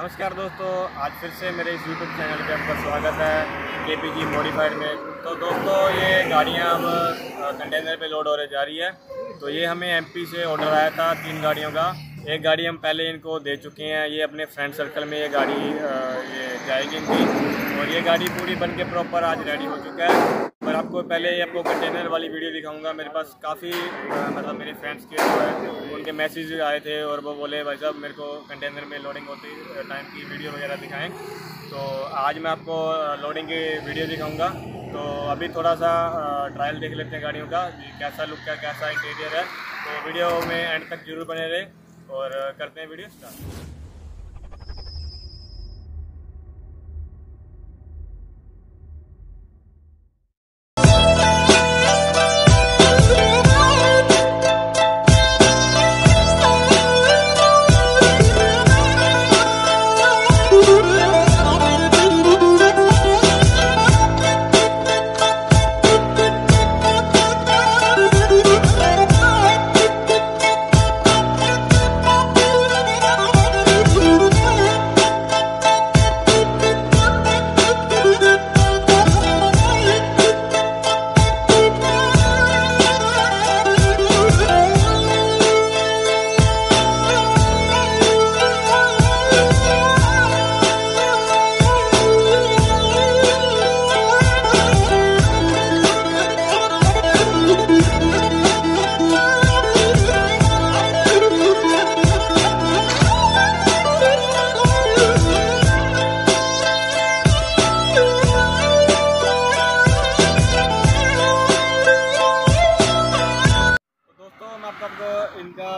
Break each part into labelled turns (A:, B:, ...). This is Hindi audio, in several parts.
A: नमस्कार दोस्तों, आज फिर से मेरे इस यूट्यूब चैनल पे आपका स्वागत है के पी जी मॉडिफाइड में। तो दोस्तों, ये गाड़ियाँ अब कंटेनर पे लोड हो होने जा रही है। तो ये हमें एमपी से ऑर्डर आया था, तीन गाड़ियों का। एक गाड़ी हम पहले इनको दे चुके हैं। ये अपने फ्रेंड सर्कल में ये गाड़ी ये जाएगी इनकी। और ये गाड़ी पूरी बन के प्रॉपर आज रेडी हो चुका है। पर आपको पहले ये आपको कंटेनर वाली वीडियो दिखाऊँगा। मेरे पास काफ़ी मतलब मेरे फ्रेंड्स के जो है, उनके मैसेज आए थे और वो बोले, भाई साहब, मेरे को कंटेनर में लोडिंग होती टाइम की वीडियो वगैरह दिखाएँ। तो आज मैं आपको लोडिंग की वीडियो दिखाऊँगा। तो अभी थोड़ा सा ट्रायल देख लेते हैं गाड़ियों का कैसा लुक है कैसा इंटीरियर है। तो वीडियो में एंड तक ज़रूर बने रहे। और करते हैं वीडियो स्टार्ट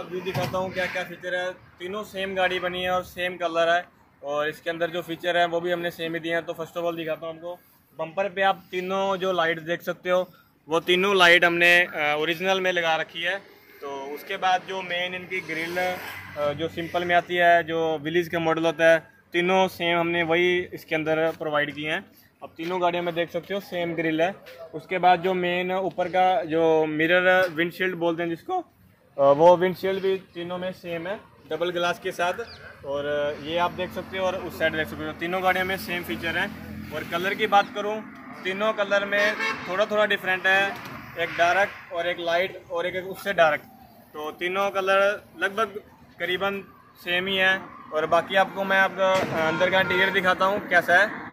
A: व्यू दिखाता हूँ क्या क्या फीचर है। तीनों सेम गाड़ी बनी है और सेम कलर है और इसके अंदर जो फीचर है वो भी हमने सेम ही दिए हैं। तो फ़र्स्ट ऑफ़ ऑल दिखाता हूँ आपको। बम्पर पे आप तीनों जो लाइट देख सकते हो, वो तीनों लाइट हमने ओरिजिनल में लगा रखी है। तो उसके बाद जो मेन इनकी ग्रिल जो सिंपल में आती है, जो विलीज का मॉडल होता है, तीनों सेम हमने वही इसके अंदर प्रोवाइड किए हैं। अब तीनों गाड़ियों में देख सकते हो सेम ग्रिल है। उसके बाद जो मेन ऊपर का जो मिरर विंडशील्ड बोलते हैं जिसको वो विंडशील्ड भी तीनों में सेम है डबल ग्लास के साथ। और ये आप देख सकते हो और उस साइड देख सकते हो। तीनों गाड़ियों में सेम फीचर है। और कलर की बात करूँ, तीनों कलर में थोड़ा थोड़ा डिफरेंट है। एक डार्क और एक लाइट और एक उससे डार्क तो तीनों कलर लगभग करीबन सेम ही है। और बाकी आपको मैं आपका अंदर का इंटीरियर दिखाता हूँ, कैसा है।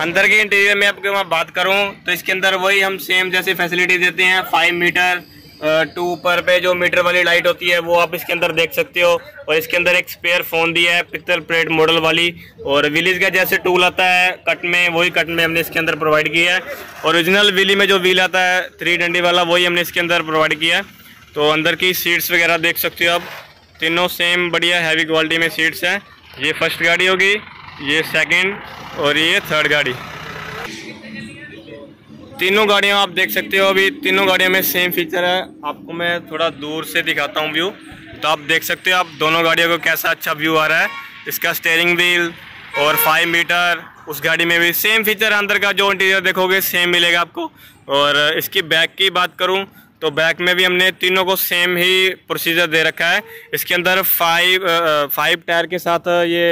A: अंदर के इंटीरियर में आपको मैं बात करूँ तो इसके अंदर वही हम सेम जैसी फैसिलिटी देते हैं फाइव मीटर टू ऊपर पे जो मीटर वाली लाइट होती है, वो आप इसके अंदर देख सकते हो। और इसके अंदर एक स्पेयर फ़ोन दिया है पिक्चर प्लेट मॉडल वाली। और विलीज का जैसे टूल आता है कट में, वही कट में हमने इसके अंदर प्रोवाइड किया है। ओरिजिनल विली में जो व्हील आता है थ्री डंडी वाला, वही हमने इसके अंदर प्रोवाइड किया है। तो अंदर की सीट्स वगैरह देख सकते हो आप। तीनों सेम बढ़िया हैवी क्वालिटी में सीट्स हैं। ये फ़र्स्ट गाड़ी होगी, ये सेकेंड और ये थर्ड गाड़ी। तीनों गाड़ियाँ आप देख सकते हो, अभी तीनों गाड़ियों में सेम फीचर है। आपको मैं थोड़ा दूर से दिखाता हूँ व्यू तो आप देख सकते हो, आप दोनों गाड़ियों को कैसा अच्छा व्यू आ रहा है। इसका स्टेयरिंग व्हील और फाइव मीटर उस गाड़ी में भी सेम फीचर अंदर का जो इंटीरियर देखोगे सेम मिलेगा आपको। और इसकी बैक की बात करूँ तो बैक में भी हमने तीनों को सेम ही प्रोसीजर दे रखा है। इसके अंदर फाइव फाइव टायर के साथ ये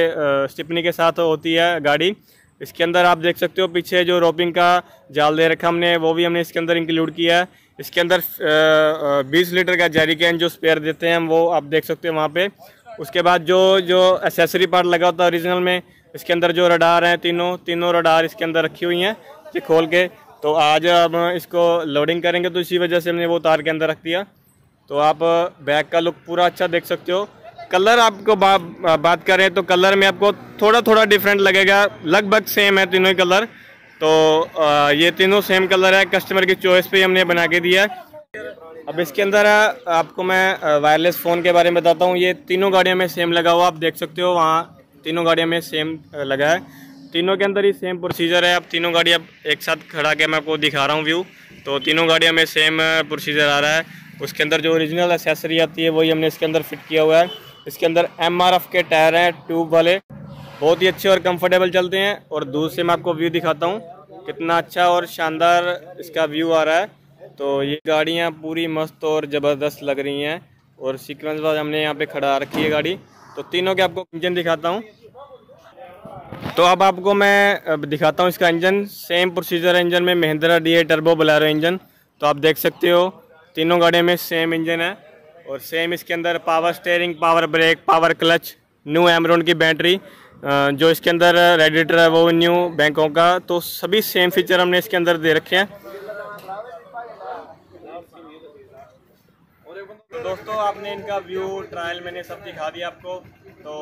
A: स्टिपनी के साथ होती है गाड़ी। इसके अंदर आप देख सकते हो पीछे जो रोपिंग का जाल दे रखा हमने, वो भी हमने इसके अंदर इंक्लूड किया है। इसके अंदर बीस लीटर का जेरी कैन जो स्पेयर देते हैं हम, वो आप देख सकते हो वहाँ पे। उसके बाद जो जो एसेसरी पार्ट लगा होता है ओरिजिनल में, इसके अंदर जो रडार हैं, तीनों तीनों रडार इसके अंदर रखी हुई हैं, ये खोल के। तो आज हम इसको लोडिंग करेंगे तो इसी वजह से हमने वो तार के अंदर रख दिया। तो आप बैक का लुक पूरा अच्छा देख सकते हो। कलर आपको बा, बात करें तो कलर में आपको थोड़ा थोड़ा डिफरेंट लगेगा। लगभग सेम है तीनों ही कलर। तो ये तीनों सेम कलर है। कस्टमर की चॉइस पे हमने बना के दिया। अब इसके अंदर आपको मैं वायरलेस फ़ोन के बारे में बताता हूँ। ये तीनों गाड़ियों में सेम लगा हुआ आप देख सकते हो वहाँ तीनों गाड़ियों में सेम लगा है। तीनों के अंदर ही सेम प्रोसीजर है। अब तीनों गाड़ियाँ एक साथ खड़ा के मैं आपको दिखा रहा हूँ व्यू तो तीनों गाड़ियों में सेम प्रोसीजर आ रहा है। उसके अंदर जो ओरिजिनल एसेसरी आती है वही हमने इसके अंदर फिट किया हुआ है। इसके अंदर एमआरएफ के टायर हैं, ट्यूब वाले। बहुत ही अच्छे और कंफर्टेबल चलते हैं। और दूर से मैं आपको व्यू दिखाता हूँ। कितना अच्छा और शानदार इसका व्यू आ रहा है। तो ये गाड़ियाँ पूरी मस्त और ज़बरदस्त लग रही हैं। और सीक्वेंस बाद हमने यहाँ पे खड़ा रखी है गाड़ी। तो तीनों के आपको इंजन दिखाता हूँ। तो अब आपको मैं दिखाता हूँ इसका इंजन सेम प्रोसीजर इंजन में। Mahindra D turbo Bolero engine तो आप देख सकते हो, तीनों गाड़ियों में सेम इंजन है। और सेम इसके अंदर power steering power brake power clutch new Amaron की बैटरी जो इसके अंदर रेडिएटर है वो न्यू बैंकों का तो सभी सेम फीचर हमने इसके अंदर दे रखे हैं। दोस्तों, आपने इनका व्यू ट्रायल मैंने सब दिखा दिया आपको। तो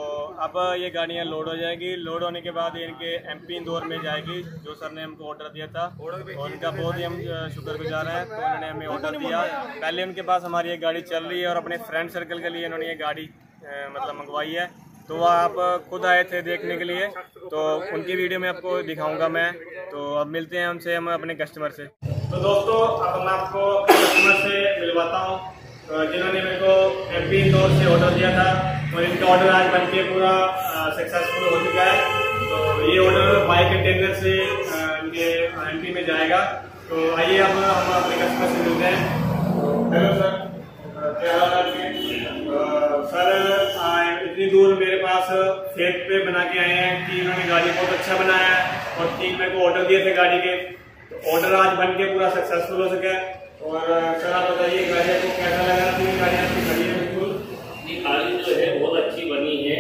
A: अब ये गाड़ियाँ लोड हो जाएगी। लोड होने के बाद इनके एम पी इंदौर में जाएगी, जो सर ने हमको ऑर्डर दिया था। और इनका बहुत ही हम शुक्रगुजार हैं। तो उन्होंने हमें ऑर्डर दिया। पहले उनके पास हमारी ये गाड़ी चल रही है और अपने फ्रेंड सर्कल के लिए इन्होंने ये गाड़ी मतलब मंगवाई है। तो आप खुद आए थे देखने के लिए। तो उनकी वीडियो में आपको दिखाऊँगा मैं। तो अब मिलते हैं उनसे हम अपने कस्टमर से। तो दोस्तों, अब मैं आपको कस्टमर से मिलवाता हूँ। जिन्होंने मेरे को एम पी इंदौर से ऑर्डर दिया था और इनका ऑर्डर आज बन के पूरा सक्सेसफुल हो चुका है। तो ये ऑर्डर बाई कंटेनर से इनके एम पी में जाएगा। तो आइए अब हम अपने कस्टमर से मिलते हैं। Hello sir. क्या हाल है सर इतनी दूर मेरे पास फेक पे बना के आए हैं कि इन्होंने गाड़ी बहुत अच्छा बनाया है और तीन मेरे को ऑर्डर दिए थे गाड़ी के। तो ऑर्डर आज बन के पूरा सक्सेसफुल हो सका है। और सर आप बताइए गाड़ी आपको कैसा लगा? तीन गाड़ी आपकी खड़ी है बिल्कुल?
B: ये गाड़ी जो है बहुत अच्छी बनी है।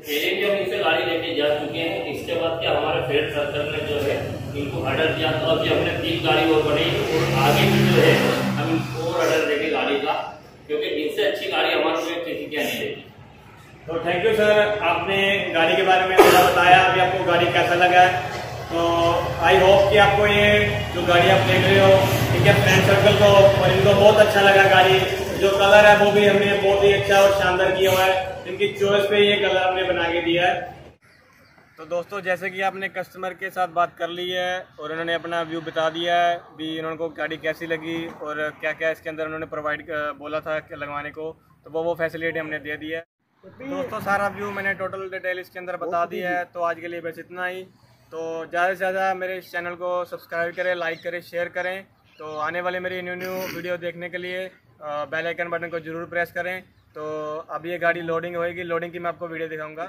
B: पहले भी हम इनसे गाड़ी लेके जा चुके हैं। इसके बाद क्या हमारे फ्रेंड सर्कल ने जो है इनको ऑर्डर दिया। तो अभी हमने तीन गाड़ी और बनी और आगे भी जो है हम इनको और ऑर्डर देंगे गाड़ी का क्योंकि इनसे अच्छी गाड़ी हमारे को किसी क्या नहीं देगी
A: तो थैंक यू सर आपने गाड़ी के बारे में थोड़ा बताया अभी आपको गाड़ी कैसा लगा? है तो आई होप कि आपको ये जो गाड़ी आप देख रहे हो ठीक है फ्रेंड सर्कल को और इनको बहुत अच्छा लगा गाड़ी। जो कलर है वो भी हमने बहुत ही अच्छा और शानदार किया हुआ है। इनकी चॉइस पे ये कलर हमने बना के दिया है। तो दोस्तों जैसे कि आपने कस्टमर के साथ बात कर ली है और उन्होंने अपना व्यू बता दिया है भी उन्होंने को गाड़ी कैसी लगी और क्या क्या इसके अंदर उन्होंने प्रोवाइड बोला था लगवाने को तो वो वो फैसिलिटी हमने दे दी है। दोस्तों सारा व्यू मैंने टोटल डिटेल इसके अंदर बता दी है तो आज के लिए बस इतना ही। तो ज़्यादा से ज़्यादा मेरे इस चैनल को सब्सक्राइब करें लाइक करें शेयर करें। तो आने वाले मेरी न्यू न्यू वीडियो देखने के लिए बेल आइकन बटन को ज़रूर प्रेस करें। तो अब ये गाड़ी लोडिंग होएगी। लोडिंग की मैं आपको वीडियो दिखाऊँगा।